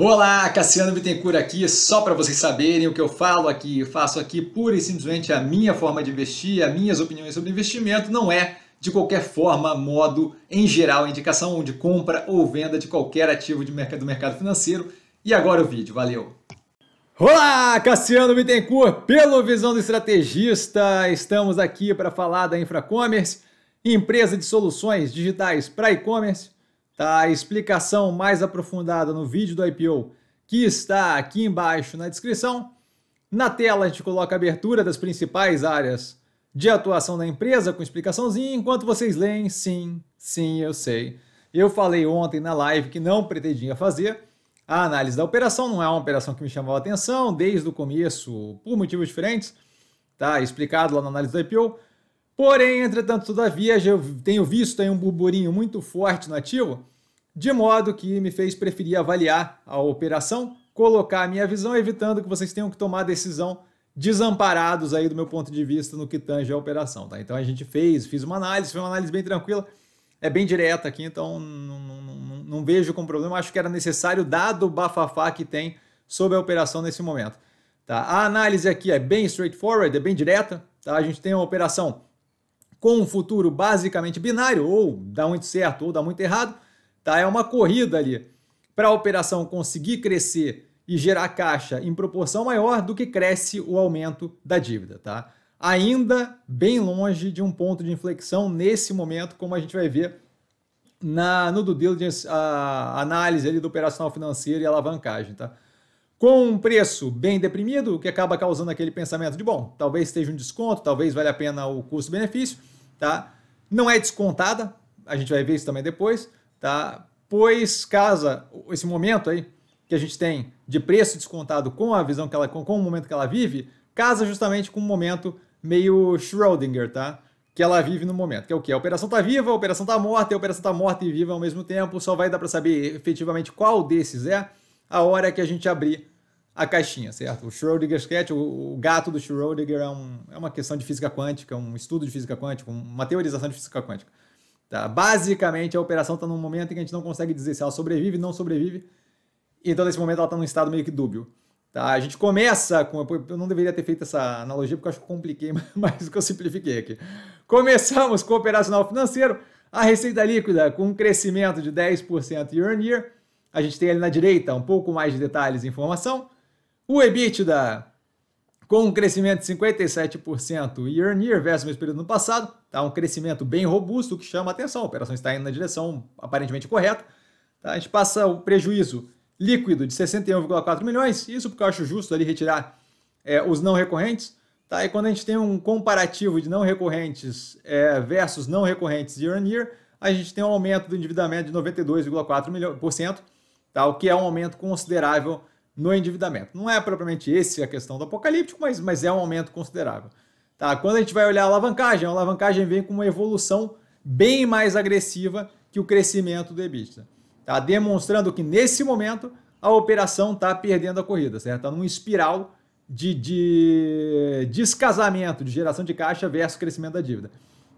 Olá, Cassiano Bittencourt aqui, só para vocês saberem o que eu falo aqui, faço aqui pura e simplesmente a minha forma de investir, as minhas opiniões sobre investimento, não é de qualquer forma, modo, em geral, indicação de compra ou venda de qualquer ativo de mercado, do mercado financeiro. E agora o vídeo, valeu! Olá, Cassiano Bittencourt, pelo Visão do Estrategista, estamos aqui para falar da Infracommerce, empresa de soluções digitais para e-commerce, Tá? A explicação mais aprofundada no vídeo do IPO que está aqui embaixo na descrição. Na tela a gente coloca a abertura das principais áreas de atuação da empresa com explicaçãozinha, enquanto vocês leem, sim, sim, eu sei. Eu falei ontem na live que não pretendia fazer a análise da operação, não é uma operação que me chamou a atenção desde o começo, por motivos diferentes, tá? Explicado lá na análise do IPO. Porém, entretanto, todavia, eu tenho visto aí um burburinho muito forte no ativo, de modo que me fez preferir avaliar a operação, colocar a minha visão, evitando que vocês tenham que tomar decisão desamparados aí do meu ponto de vista no que tange a operação, tá? Então a gente fez, fiz uma análise, foi uma análise bem tranquila, é bem direta aqui, então não, não, não, não vejo como problema, acho que era necessário dado o bafafá que tem sobre a operação nesse momento. Tá? A análise aqui é bem straightforward, é bem direta, tá? A gente tem uma operação com um futuro basicamente binário, ou dá muito certo ou dá muito errado, tá? É uma corrida ali para a operação conseguir crescer e gerar caixa em proporção maior do que cresce o aumento da dívida, tá? Ainda bem longe de um ponto de inflexão nesse momento, como a gente vai ver na, no due diligence, a análise ali do operacional financeiro e alavancagem, tá? Com um preço bem deprimido, o que acaba causando aquele pensamento de, bom, talvez esteja um desconto, talvez valha a pena o custo-benefício, tá? Não é descontada, a gente vai ver isso também depois, tá? Pois casa esse momento aí que a gente tem de preço descontado com a visão que ela com, com o momento que ela vive, casa justamente com um momento meio Schrödinger, tá? Que ela vive no momento, que é o que? A operação tá viva, a operação tá morta, e a operação tá morta e viva ao mesmo tempo, só vai dar para saber efetivamente qual desses é a hora que a gente abrir a caixinha, certo? O Schrödinger Cat, o, o, gato do Schrödinger é, um, é uma questão de física quântica, um estudo de física quântica, uma teorização de física quântica. Tá? Basicamente, a operação está num momento em que a gente não consegue dizer se ela sobrevive ou não sobrevive, então nesse momento ela está num estado meio que dúbio. Tá? A gente começa com. Eu não deveria ter feito essa analogia porque eu acho que compliquei mais do que eu simplifiquei aqui. Começamos com o operacional financeiro, a receita líquida com um crescimento de 10% year on year. A gente tem ali na direita um pouco mais de detalhes e informação. O EBITDA com um crescimento de 57% year on year versus o mesmo período no passado, tá? um crescimento bem robusto, que chama a atenção, a operação está indo na direção aparentemente correta. Tá? A gente passa o prejuízo líquido de 61,4 milhões, isso porque eu acho justo ali retirar é, os não recorrentes. Tá? E quando a gente tem um comparativo de não recorrentes é, versus não recorrentes year on year, a gente tem um aumento do endividamento de 92,4%, tá? o que é um aumento considerável no endividamento. Não é propriamente esse a questão do apocalíptico, mas, mas é um aumento considerável. Tá? Quando a gente vai olhar a alavancagem, a alavancagem vem com uma evolução bem mais agressiva que o crescimento do EBITDA. Tá? Demonstrando que nesse momento a operação está perdendo a corrida, certo? Está num espiral de, de descasamento de geração de caixa versus crescimento da dívida.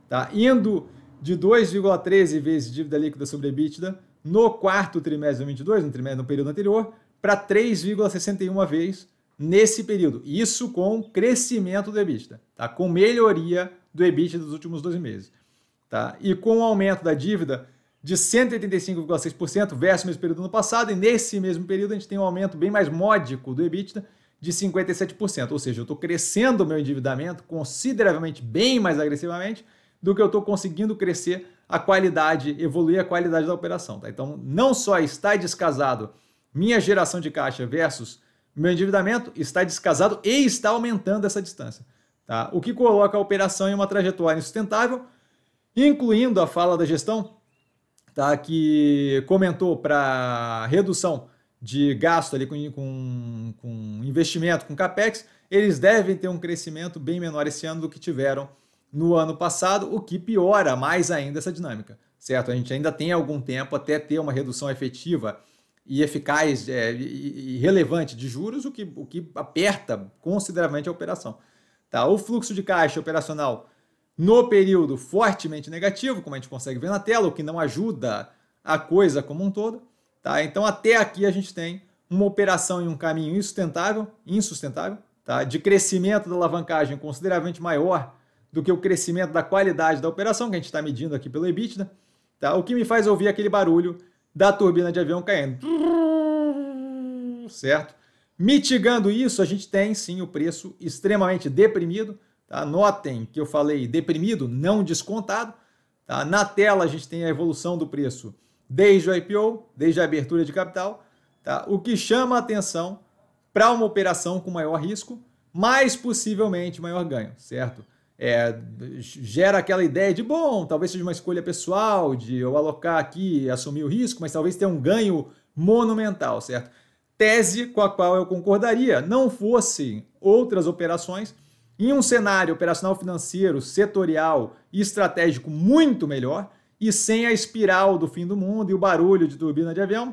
Tá? Indo de 2,13 vezes dívida líquida sobre EBITDA no quarto trimestre de 2022, no, trimestre, no período anterior, para 3,61 vezes nesse período. Isso com crescimento do EBITDA, tá? com melhoria do EBITDA dos últimos 12 meses. Tá? E com o aumento da dívida de 185,6% versus o mesmo período no passado, e nesse mesmo período a gente tem um aumento bem mais módico do EBITDA de 57%. Ou seja, eu estou crescendo o meu endividamento consideravelmente bem mais agressivamente do que eu estou conseguindo crescer a qualidade, evoluir a qualidade da operação. Tá? Então, não só está descasado minha geração de caixa versus meu endividamento está descasado e está aumentando essa distância. Tá? O que coloca a operação em uma trajetória insustentável, incluindo a fala da gestão, tá? que comentou para redução de gasto ali com, com, com investimento, com capex, eles devem ter um crescimento bem menor esse ano do que tiveram no ano passado, o que piora mais ainda essa dinâmica, certo? A gente ainda tem algum tempo até ter uma redução efetiva e eficaz é, e, e, relevante de juros, o que, o que aperta consideravelmente a operação. Tá? O fluxo de caixa operacional no período fortemente negativo, como a gente consegue ver na tela, o que não ajuda a coisa como um todo. Tá? Então, até aqui a gente tem uma operação em um caminho insustentável, insustentável, tá? de crescimento da alavancagem consideravelmente maior do que o crescimento da qualidade da operação, que a gente está medindo aqui pelo EBITDA, tá? o que me faz ouvir aquele barulho da turbina de avião caindo. Certo? Mitigando isso, a gente tem sim o preço extremamente deprimido. Tá? Notem que eu falei deprimido, não descontado. Tá? Na tela a gente tem a evolução do preço desde o IPO, desde a abertura de capital. Tá? O que chama a atenção para uma operação com maior risco, mais possivelmente maior ganho, certo? É, gera aquela ideia de, bom, talvez seja uma escolha pessoal, de eu alocar aqui e assumir o risco, mas talvez tenha um ganho monumental, certo? Tese com a qual eu concordaria, não fossem outras operações em um cenário operacional financeiro, setorial e estratégico muito melhor e sem a espiral do fim do mundo e o barulho de turbina de avião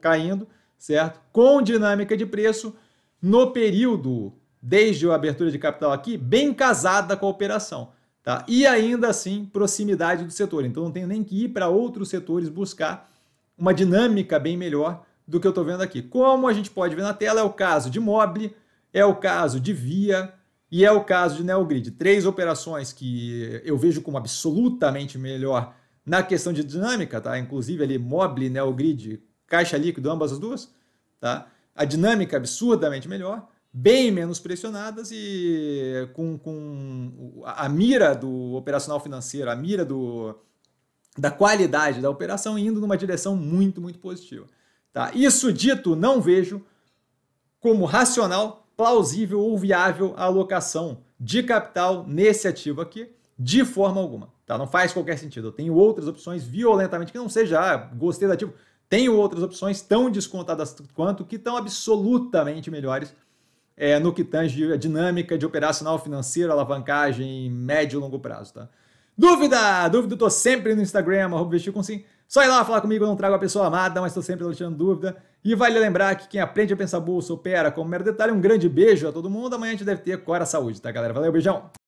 caindo, certo? Com dinâmica de preço no período desde a abertura de capital aqui, bem casada com a operação. Tá? E ainda assim, proximidade do setor. Então não tenho nem que ir para outros setores buscar uma dinâmica bem melhor do que eu estou vendo aqui. Como a gente pode ver na tela, é o caso de Mobile, é o caso de Via e é o caso de Neogrid. Três operações que eu vejo como absolutamente melhor na questão de dinâmica, tá? Inclusive ali Mobile, Neogrid, caixa líquido, ambas as duas, tá? A dinâmica absurdamente melhor, bem menos pressionadas e com, com a mira do operacional financeiro, a mira do, da qualidade da operação indo numa direção muito, muito positiva. Tá? Isso dito, não vejo como racional, plausível ou viável a alocação de capital nesse ativo aqui, de forma alguma. Tá? Não faz qualquer sentido. Eu tenho outras opções violentamente, que não seja, ah, gostei do ativo. Tenho outras opções tão descontadas quanto, que estão absolutamente melhores é, no que tange a dinâmica de operacional financeiro, alavancagem em médio e longo prazo. Tá? Dúvida? Dúvida, eu tô sempre no Instagram, vestir com sim. Só ir lá falar comigo, eu não trago a pessoa amada, mas estou sempre deixando dúvida. E vale lembrar que quem aprende a pensar bolsa opera como mero detalhe. Um grande beijo a todo mundo. Amanhã a gente deve ter Cora Saúde, tá, galera? Valeu, beijão!